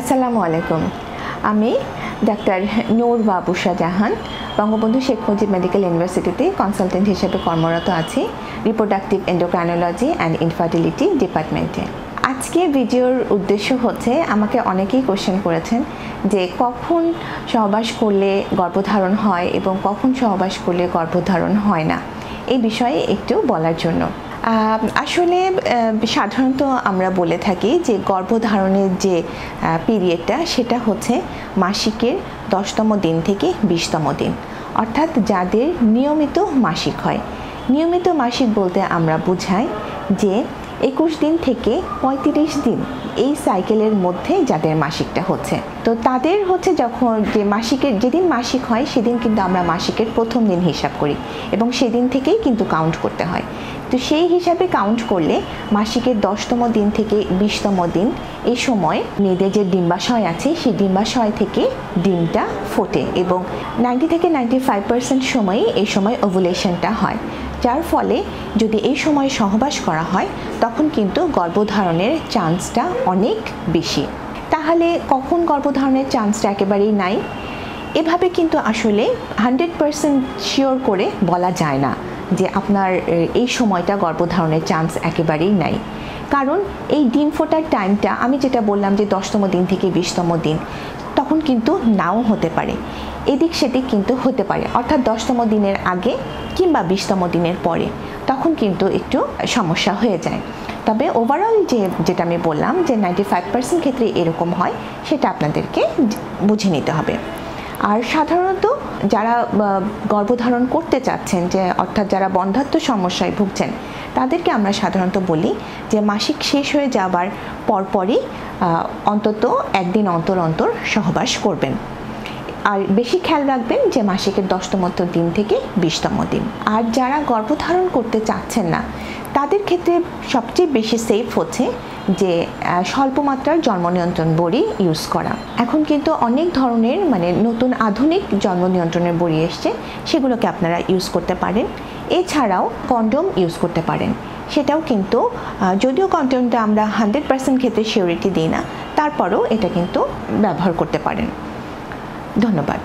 আসসালামু আলাইকুম। আমি ডাক্তার নূর বাবুশা জাহান, বঙ্গবন্ধু শেখ মুজিব মেডিকেল ইউনিভার্সিটিতে কনসালটেন্ট হিসেবে কর্মরত আছি রিপ্রোডাক্টিভ এন্ডোক্রাইনোলজি অ্যান্ড ইনফার্টিলিটি ডিপার্টমেন্টে আজকের ভিডিওর উদ্দেশ্য হচ্ছে, আমাকে অনেকেই কোশ্চেন করেছেন যে কখন সহবাস করলে গর্ভধারণ হয় এবং কখন সহবাস করলে গর্ভধারণ হয় না। এই বিষয়ে একটু বলার জন্য। আসলে সাধারণত আমরা বলে থাকি যে গর্ভধারণের যে পিরিয়ডটা সেটা হচ্ছে মাসিকের দশতম দিন থেকে বিশতম দিন। অর্থাৎ যাদের নিয়মিত মাসিক হয়। নিয়মিত মাসিক বলতে আমরা বুঝাই যে একুশ দিন থেকে পঁয়ত্রিশ দিন এই সাইকেলের মধ্যে যাদের মাসিকটা হচ্ছে। তো তাদের হচ্ছে যখন যে মাসিকের, যেদিন মাসিক হয়, সেদিন কিন্তু আমরা মাসিকের প্রথম দিন হিসাব করি এবং সেদিন থেকেই কিন্তু কাউন্ট করতে হয়। তো সেই হিসাবে কাউন্ট করলে মাসিকের দশতম দিন থেকে বিশতম দিন এই সময় মেয়েদের যে ডিম্বাশয় আছে, সেই ডিম্বাশয় থেকে ডিমটা ফোটে এবং নাইনটি থেকে নাইনটি ফাইভ পার্সেন্ট সময়ই এই সময় ওভুলেশনটা হয়। যার ফলে যদি এই সময় সহবাস করা হয়, তখন কিন্তু গর্ভধারণের চান্সটা অনেক বেশি। তাহলে কখন গর্ভধারণের চান্সটা একেবারেই নাই? এভাবে কিন্তু আসলে হান্ড্রেড পারসেন্ট শিওর করে বলা যায় না যে আপনার এই সময়টা গর্ভধারণের চান্স একেবারেই নাই। কারণ এই ডিম ফোটার টাইমটা, আমি যেটা বললাম যে দশতম দিন থেকে বিশতম দিন তখন কিন্তু নাও হতে পারে। এদিক সেদিক কিন্তু হতে পারে। অর্থাৎ দশতম দিনের আগে কিংবা বিশতম দিনের পরে তখন কিন্তু একটু সমস্যা হয়ে যায়। তবে ওভারঅল যে, যেটা আমি বললাম যে নাইনটি ফাইভ পার্সেন্ট ক্ষেত্রে এরকম হয়, সেটা আপনাদেরকে বুঝে নিতে হবে। আর সাধারণত যারা গর্ভধারণ করতে চাচ্ছেন, যে অর্থাৎ যারা বন্ধাত্ম সমস্যায় ভুগছেন, তাদেরকে আমরা সাধারণত বলি যে মাসিক শেষ হয়ে যাবার পরপরই অন্তত একদিন অন্তর অন্তর সহবাস করবেন। আর বেশি খেয়াল রাখবেন যে মাসিকের দশতম দিন থেকে বিশতম দিন। আর যারা গর্ভধারণ করতে চাচ্ছেন না, তাদের ক্ষেত্রে সবচেয়ে বেশি সেফ হচ্ছে যে স্বল্প মাত্রার জন্ম নিয়ন্ত্রণ বড়ি ইউজ করা। এখন কিন্তু অনেক ধরনের মানে নতুন আধুনিক জন্ম নিয়ন্ত্রণের বড়ি এসছে, সেগুলোকে আপনারা ইউজ করতে পারেন। এছাড়াও কন্ডোম ইউজ করতে পারেন। সেটাও কিন্তু যদিও কন্ডোমটা আমরা হান্ড্রেড পার্সেন্ট ক্ষেত্রে সিওরিটি দিই না, তারপরেও এটা কিন্তু ব্যবহার করতে পারেন। ধন্যবাদ।